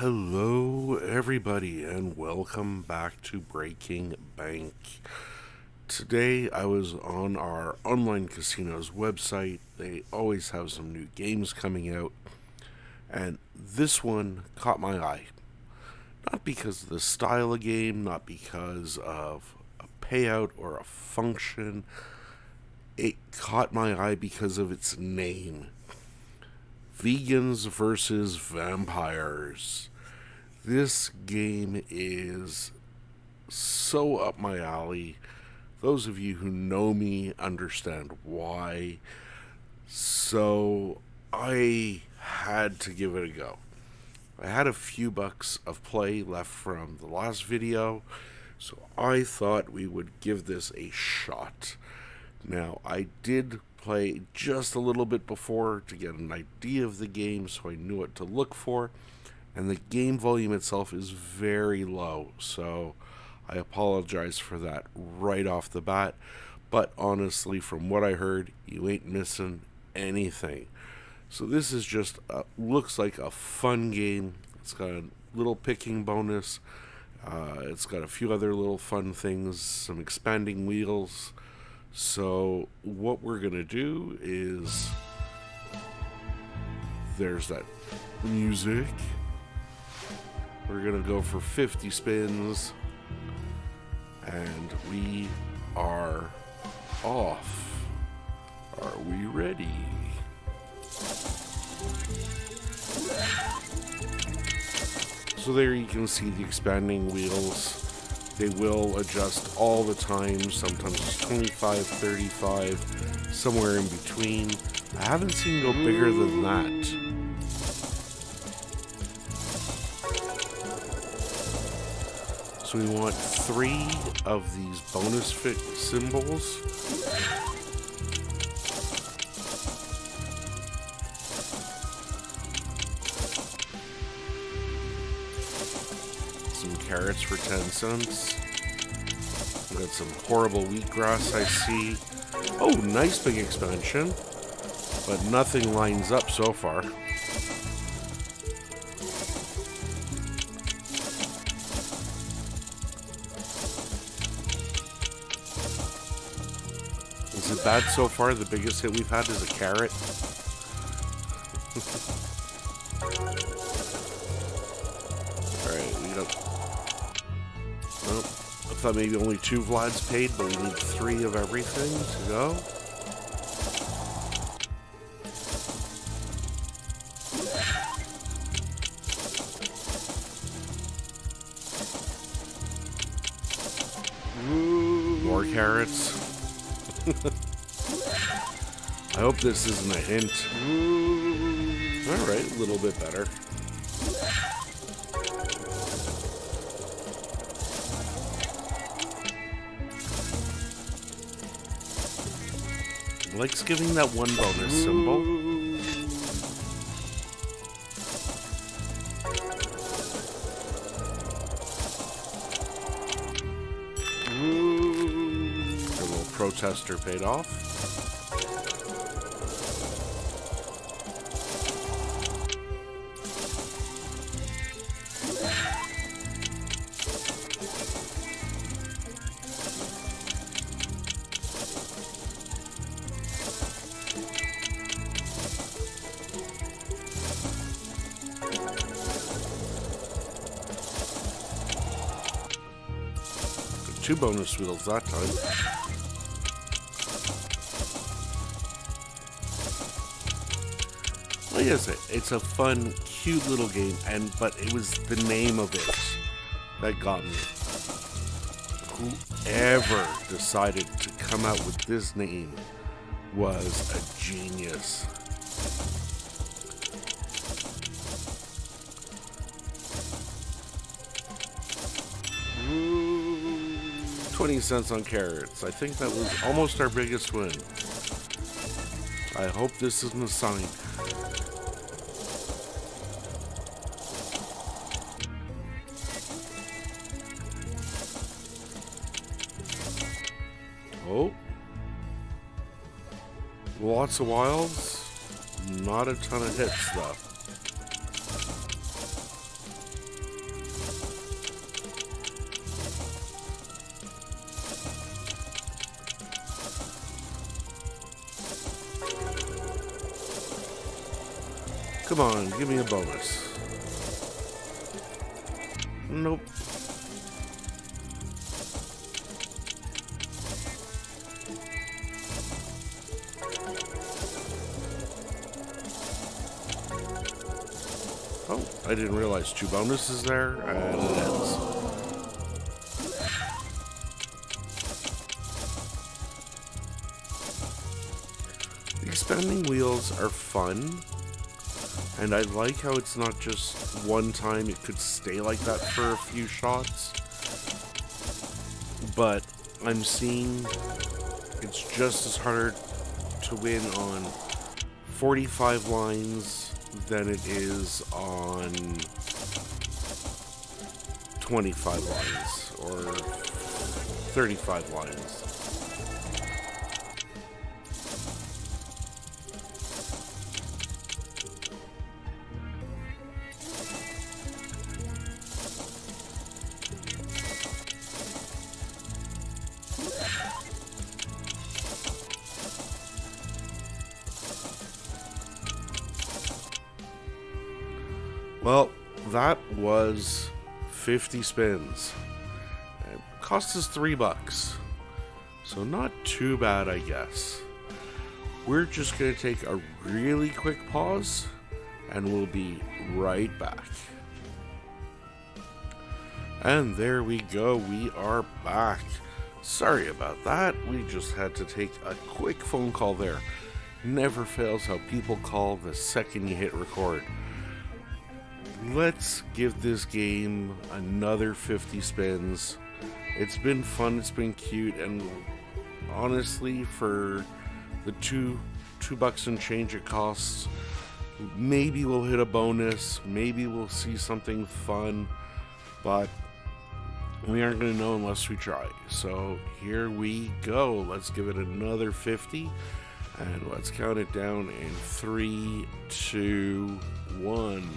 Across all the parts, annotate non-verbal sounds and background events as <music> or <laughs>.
Hello everybody, and welcome back to Breaking Bank. Today I was on our online casino's website. They always have some new games coming out, and this one caught my eye. Not because of the style of game, not because of a payout or a function. It caught my eye because of its name Vegans versus Vampires. This game is so up my alley. Those of you who know me understand why. So I had to give it a go. I had a few bucks of play left from the last video, so I thought we would give this a shot. Now, I did play just a little bit before to get an idea of the game so I knew what to look for. And the game volume itself is very low, so I apologize for that right off the bat. But honestly, from what I heard, you ain't missing anything. So this is just looks like a fun game. It's got a little picking bonus. Uh, it's got a few other little fun things, some expanding wheels. So what we're gonna do is there's that music. We're gonna go for 50 spins and we are off. Are we ready? So there you can see the expanding wheels they will adjust all the time. Sometimes it's 25, 35, somewhere in between. I haven't seen go bigger than that. So we want three of these bonus fit symbols. Some carrots for 10 cents. We got some horrible wheatgrass I see. Oh, nice big expansion. But nothing lines up so far. Bad so far? The biggest hit we've had is a carrot. <laughs> Alright, we got... Nope. I thought maybe only two Vlads paid, but we need three of everything to go. More carrots. <laughs> I hope this isn't a hint. Alright, a little bit better. Likes giving that one bonus symbol. Protester paid off. Two bonus wheels that time. Like I said, it's a fun, cute little game, and but it was the name of it that got me. Whoever decided to come out with this name was a genius. Twenty cents on carrots. I think that was almost our biggest win. I hope this isn't a sign. lots of wilds, not a ton of hits though. Come on, give me a bonus. Nope. Didn't realize two bonuses there, and it ends. The expanding wheels are fun, and I like how it's not just one time, it could stay like that for a few shots. But I'm seeing it's just as hard to win on 45 lines than it is on 25 lines or 35 lines. Was 50 spins. It cost us three bucks. So not too bad, I guess. We're just going to take a really quick pause and we'll be right back. And there we go, we are back. Sorry about that, we just had to take a quick phone call there. Never fails how people call the second you hit record let's give this game another 50 spins. It's been fun, it's been cute, and honestly, for the two two bucks and change it costs, maybe we'll hit a bonus, maybe we'll see something fun, but we aren't going to know unless we try. So here we go. Let's give it another 50. And let's count it down in three, two, one.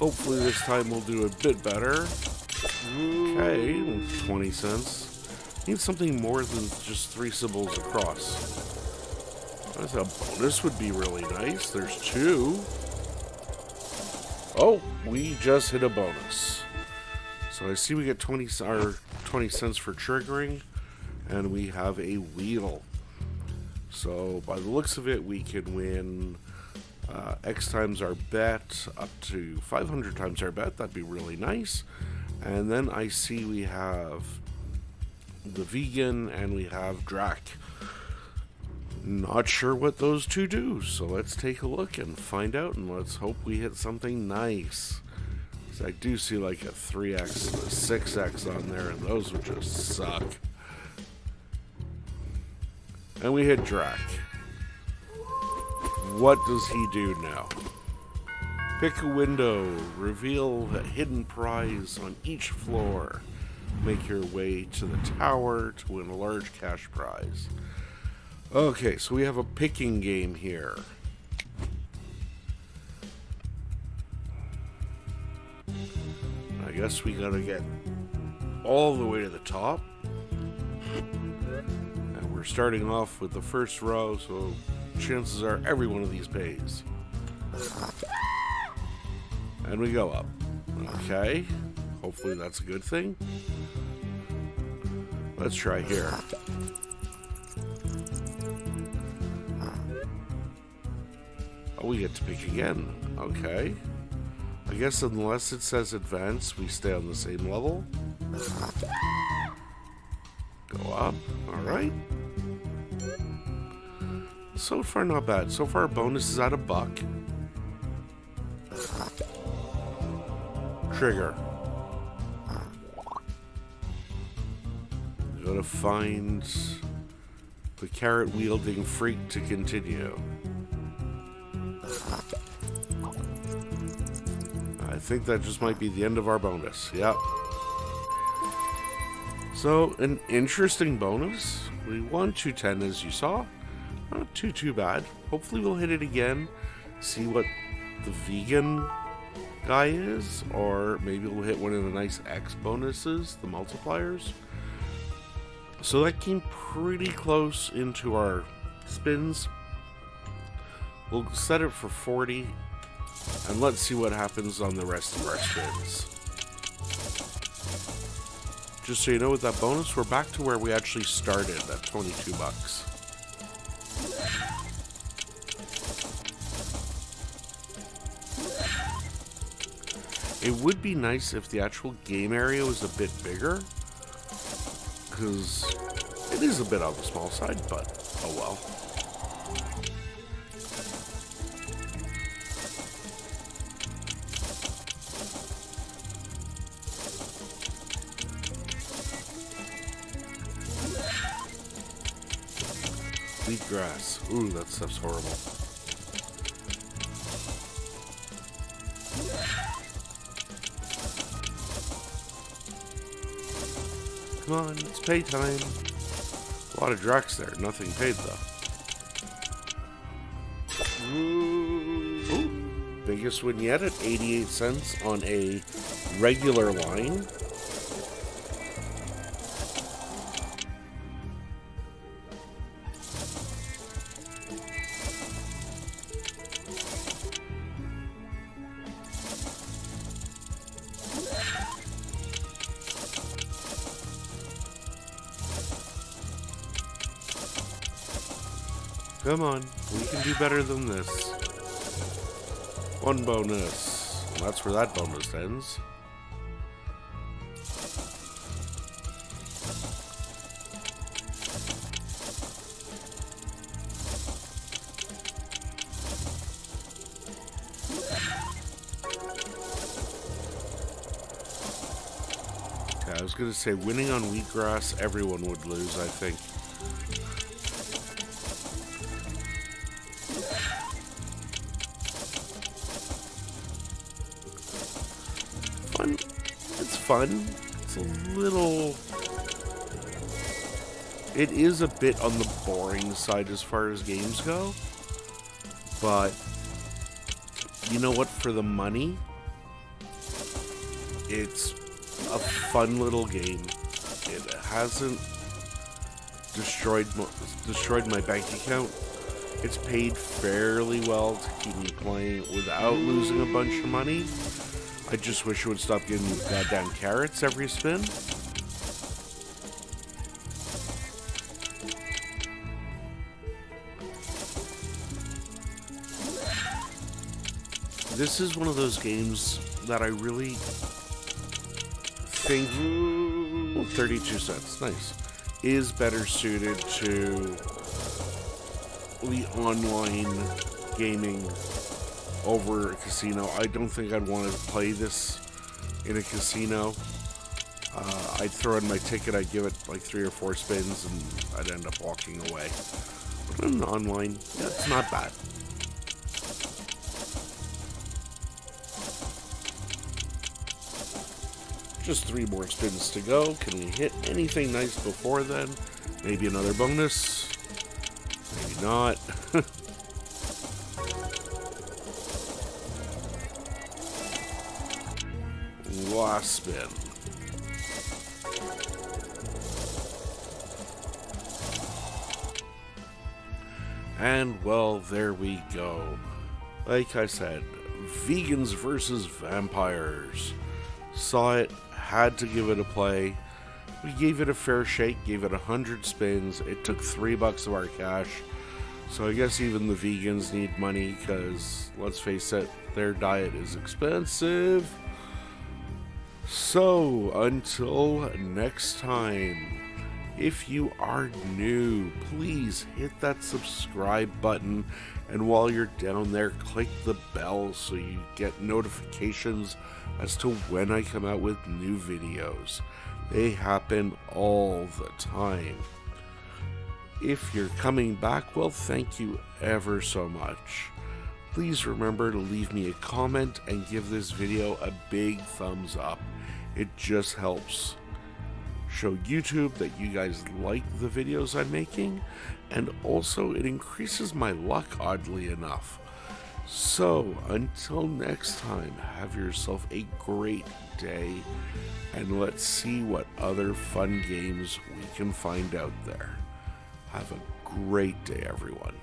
Hopefully this time we'll do a bit better. Okay, 20 cents. Need something more than just three symbols across. That's a bonus would be really nice. There's two. Oh, we just hit a bonus. So I see we get 20, our 20 cents for triggering, and we have a wheel. So by the looks of it, we can win uh, X times our bet up to 500 times our bet. That'd be really nice. And then I see we have the vegan and we have Drac. Not sure what those two do, so let's take a look and find out, and let's hope we hit something nice. I do see like a 3x and a 6x on there, and those would just suck. And we hit Drac. What does he do now? Pick a window, reveal a hidden prize on each floor. Make your way to the tower to win a large cash prize. Okay, so we have a picking game here. I guess we gotta get all the way to the top. And we're starting off with the first row, so chances are every one of these pays. And we go up. Okay. Hopefully that's a good thing. Let's try here. Oh, we get to pick again. Okay. I guess unless it says advance, we stay on the same level. Go up. Alright. So far, not bad. So far, bonus is at a buck. Trigger. Gotta find the carrot wielding freak to continue. I think that just might be the end of our bonus. Yep. So, an interesting bonus. We won 210 as you saw. Not too, too bad. Hopefully we'll hit it again, see what the vegan guy is, or maybe we'll hit one of the nice X bonuses, the multipliers. So that came pretty close into our spins. We'll set it for 40, and let's see what happens on the rest of our spins. Just so you know, with that bonus, we're back to where we actually started at 22 bucks. It would be nice if the actual game area was a bit bigger, because it is a bit on the small side, but oh well. Wheatgrass. Ooh, that stuff's horrible. Come on, it's pay time. A lot of Dracs there, nothing paid though. Ooh, biggest win yet at 88 cents on a regular line. Come on, we can do better than this. One bonus. That's where that bonus ends. I was gonna say, winning on wheatgrass, everyone would lose, I think. Fun. It's a little... It is a bit on the boring side as far as games go. But, you know what? For the money, it's a fun little game. It hasn't destroyed destroyed my bank account. It's paid fairly well to keep me playing without losing a bunch of money. I just wish it would stop giving me goddamn carrots every spin. This is one of those games that I really think, well, 32 cents, nice, is better suited to the online gaming over a casino. I don't think I'd want to play this in a casino. Uh, I'd throw in my ticket, I'd give it like three or four spins, and I'd end up walking away. But in online, it's not bad. Just three more spins to go. Can we hit anything nice before then? Maybe another bonus? Maybe not. <laughs> Last spin. And well, there we go. Like I said, vegans versus vampires. Saw it, had to give it a play. We gave it a fair shake, gave it a hundred spins. It took three bucks of our cash. So I guess even the vegans need money because, let's face it, their diet is expensive. So, until next time, if you are new, please hit that subscribe button. And while you're down there, click the bell so you get notifications as to when I come out with new videos. They happen all the time. If you're coming back, well, thank you ever so much. Please remember to leave me a comment and give this video a big thumbs up. It just helps show YouTube that you guys like the videos I'm making, and also it increases my luck, oddly enough. So, until next time, have yourself a great day, and let's see what other fun games we can find out there. Have a great day, everyone.